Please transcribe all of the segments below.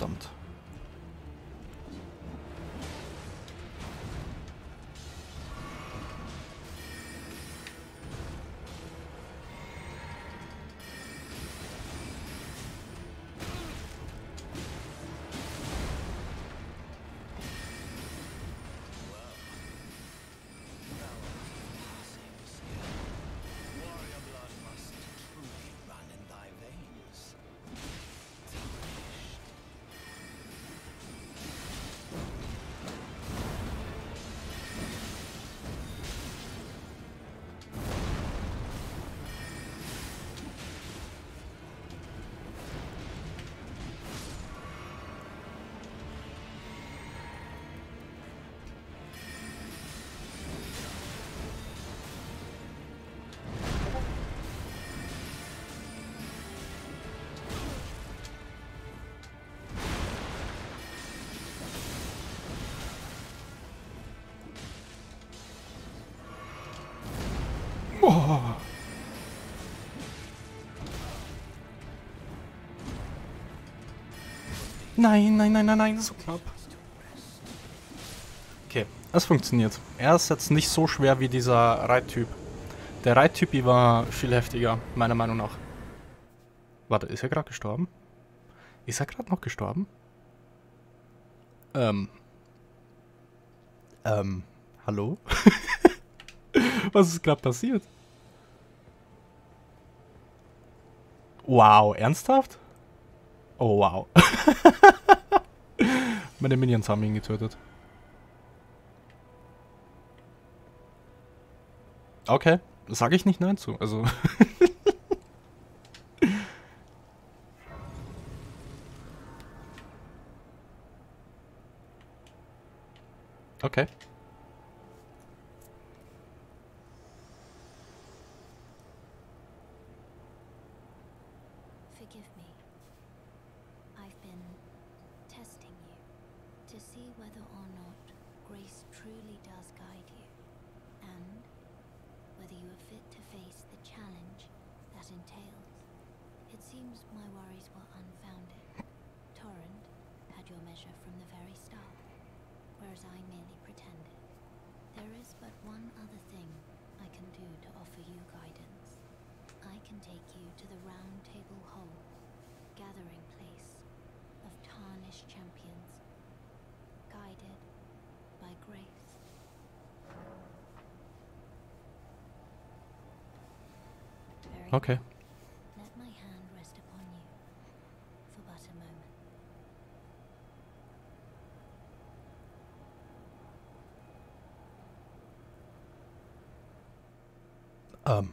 Verdammt. Nein, nein, nein, nein, nein, so knapp. Okay, es funktioniert. Er ist jetzt nicht so schwer wie dieser Reittyp. Der Reittyp war viel heftiger, meiner Meinung nach. Warte, ist er gerade gestorben? Ist er gerade noch gestorben? Ähm. Ähm, hallo? Was ist gerade passiert? Wow, ernsthaft? Oh, wow. Meine Minions haben ihn getötet. Okay, sage ich nicht nein zu. Also. okay. To see whether or not grace truly does guide you, and whether you are fit to face the challenge that entails. It seems my worries were unfounded. Torrent had your measure from the very start, whereas I merely pretended. There is but one other thing I can do to offer you guidance. I can take you to the Round Table Hall, moment. Ähm.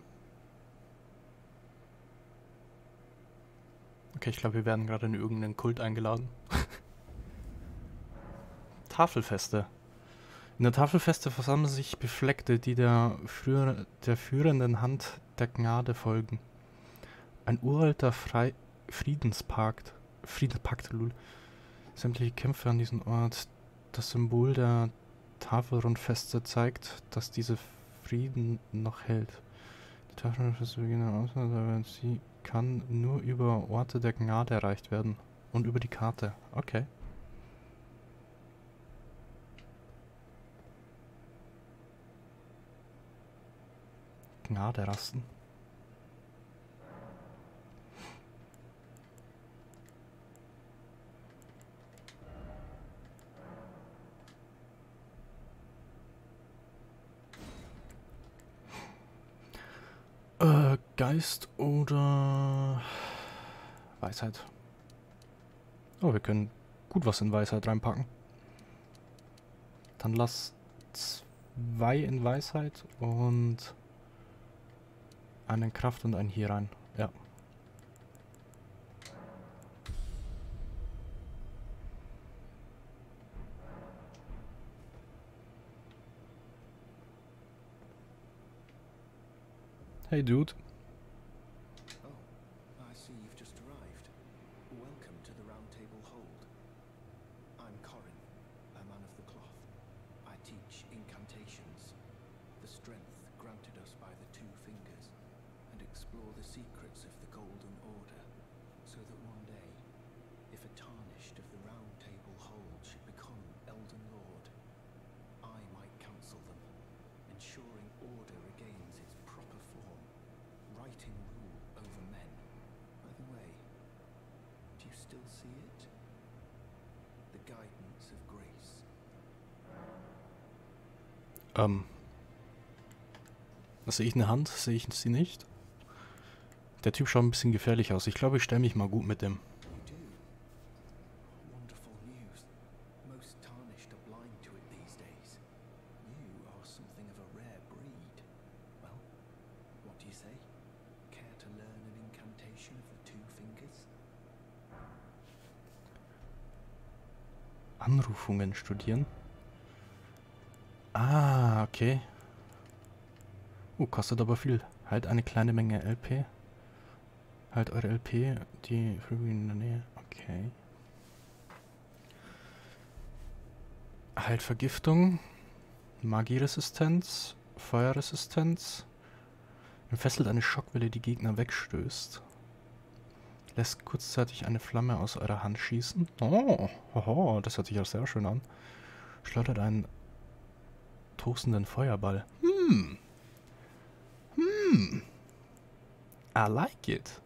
Okay, ich glaube, wir werden gerade in irgendeinen Kult eingeladen. Tafelfeste. In der Tafelfeste versammeln sich Befleckte, die der, früher, der führenden Hand der Gnade folgen. Ein uralter Frei Friedenspakt. Friedenspakt, lul. Sämtliche Kämpfe an diesem Ort. Das Symbol der Tafelrundfeste zeigt, dass diese Frieden noch hält. Die Tafelrundfeste beginnen aus, aber sie kann nur über Orte der Gnade erreicht werden. Und über die Karte. Okay. Gnade rasten. Äh, Geist oder Weisheit. Oh, wir können gut was in Weisheit reinpacken. Dann lass zwei in Weisheit und einen Kraft und einen hier rein. Ja. Hey, dude. Still see it? The guidance of grace. Ähm. Sehe ich eine Hand? Sehe ich sie nicht? Der Typ schaut ein bisschen gefährlich aus. Ich glaube, ich stelle mich mal gut mit dem. Anrufungen studieren. Ah, okay. Uh, kostet aber viel. Halt eine kleine Menge LP. Halt eure LP, die Flügel in der Nähe. Okay. Halt Vergiftung. Magieresistenz. Feuerresistenz. Entfesselt eine Schockwelle die Gegner wegstößt. Lässt kurzzeitig eine Flamme aus eurer Hand schießen. Oh, hoho, das hört sich auch sehr schön an. Schleudert einen toastenden Feuerball. Hm. Hm. I like it.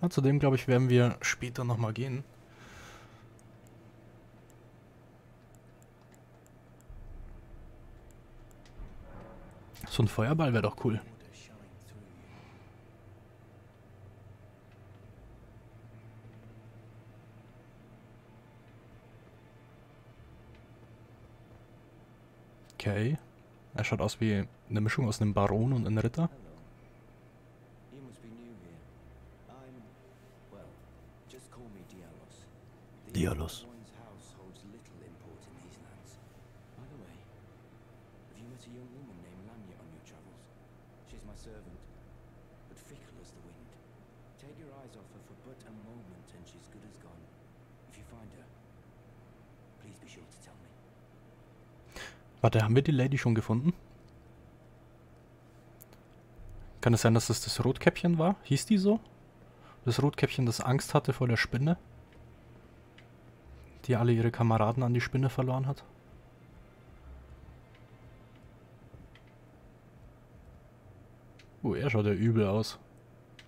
Ja, zudem, glaube ich, werden wir später nochmal gehen. So ein Feuerball wäre doch cool. Okay. Er schaut aus wie eine Mischung aus einem Baron und einem Ritter. Hello. Warte, haben wir die Lady schon gefunden? Kann es sein, dass es das Rotkäppchen war? Hieß die so? Das Rotkäppchen, das Angst hatte vor der Spinne? Die alle ihre Kameraden an die Spinne verloren hat? Oh, er schaut ja übel aus.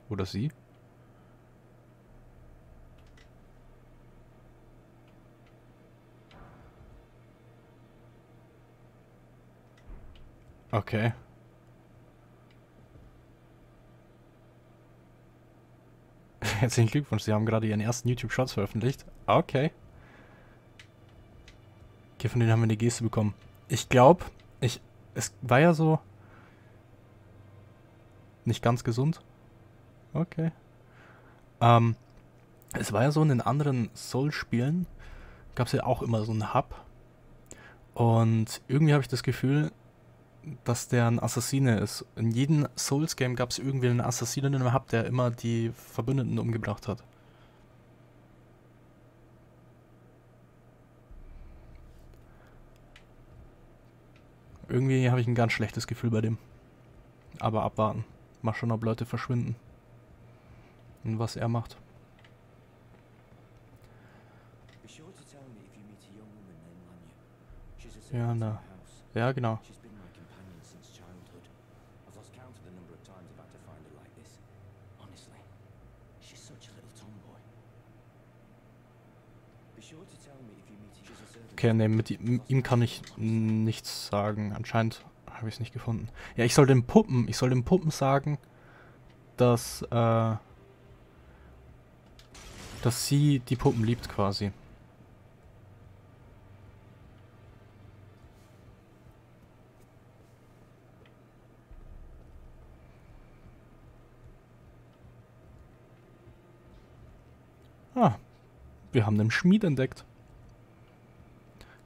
Oder sie? Okay. Herzlichen Glückwunsch, Sie haben gerade Ihren ersten YouTube-Shorts veröffentlicht. Okay. Okay, von denen haben wir eine Geste bekommen. Ich glaube, ich, es war ja so nicht ganz gesund. Okay. Ähm, es war ja so in den anderen Soul-Spielen gab es ja auch immer so einen Hub. Und irgendwie habe ich das Gefühl, dass der ein Assassine ist. In jedem Souls-Game gab es irgendwie einen Assassinen im Hub, der immer die Verbündeten umgebracht hat. Irgendwie habe ich ein ganz schlechtes Gefühl bei dem. Aber abwarten. Mal schon, ob Leute verschwinden. Und was er macht. Be sure to tell Okay, nee, mit ihm, ihm kann ich nichts sagen. Anscheinend habe ich es nicht gefunden. Ja, ich soll den Puppen, ich soll den Puppen sagen, dass, äh, dass sie die Puppen liebt quasi. Ah, wir haben den Schmied entdeckt.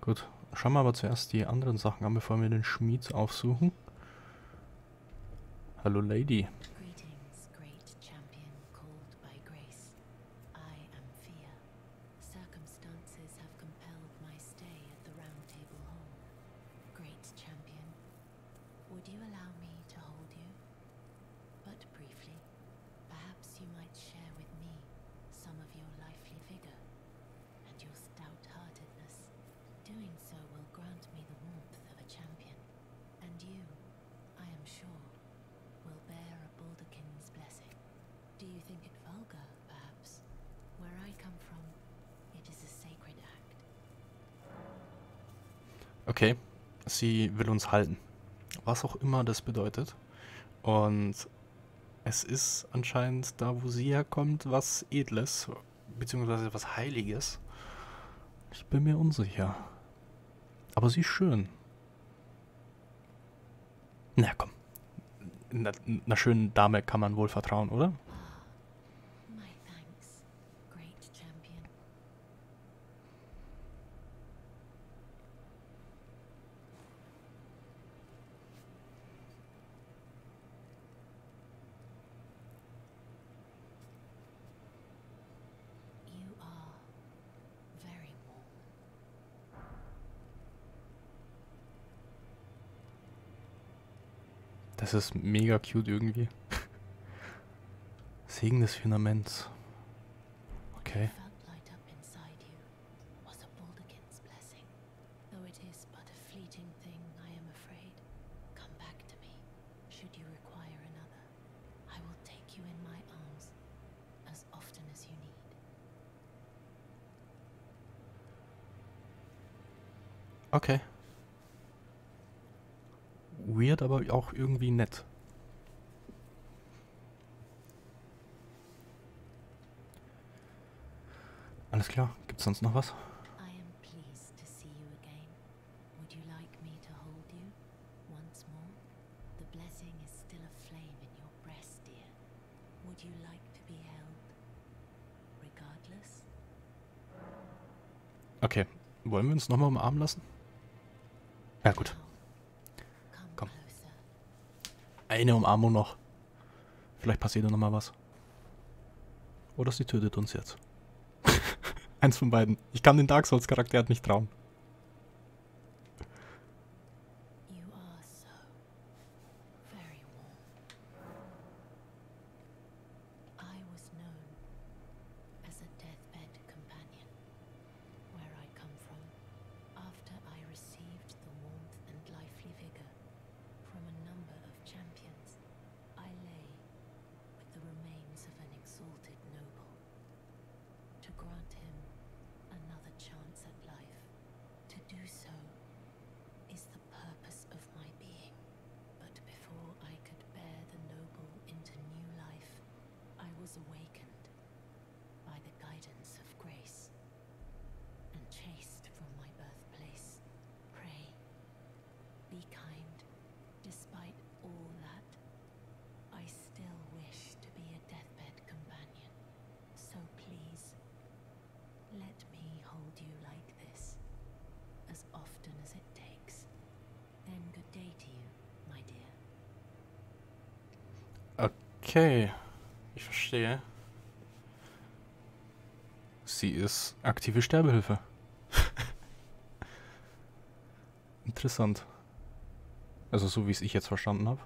Gut, schauen wir aber zuerst die anderen Sachen an, bevor wir den Schmied aufsuchen. Hallo Lady. Okay, sie will uns halten. Was auch immer das bedeutet. Und es ist anscheinend da, wo sie herkommt, was Edles, beziehungsweise was Heiliges. Ich bin mir unsicher. Aber sie ist schön. Na komm. Einer, schönen Dame kann man wohl vertrauen, oder? Das ist mega cute irgendwie. Segen des Firmaments. Okay. Okay kompliziert, aber auch irgendwie nett. Alles klar, gibt's sonst noch was? Okay, wollen wir uns nochmal umarmen lassen? eine Umarmung noch. Vielleicht passiert da nochmal was. Oder sie tötet uns jetzt. Eins von beiden. Ich kann den Dark Souls Charakter halt nicht trauen. Okay, ich verstehe. Sie ist aktive Sterbehilfe. Interessant. Also so wie es ich jetzt verstanden habe.